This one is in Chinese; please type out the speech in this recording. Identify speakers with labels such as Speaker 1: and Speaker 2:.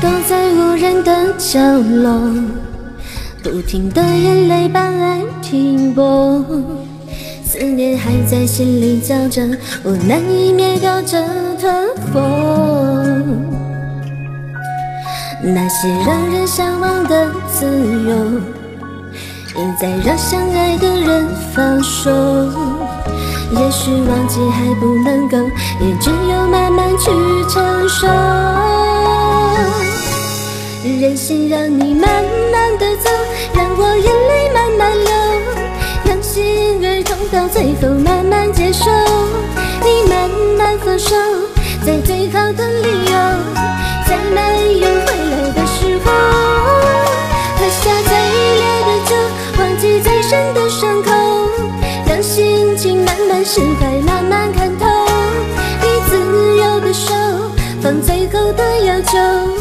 Speaker 1: 躲在无人的角落，不停的眼泪把爱停泊，思念还在心里焦着，我难以灭掉这团火。那些让人向往的自由，一再让相爱的人放手。也许忘记还不能够，也只有慢慢去承受。忍心让你慢慢的走让我眼泪慢慢流让心儿痛到最后慢慢接受你慢慢放手在最好的理由在没有回来的时候喝下最烈的酒忘记最深的伤口让心情慢慢释怀慢慢看透你自由的手放最后的要求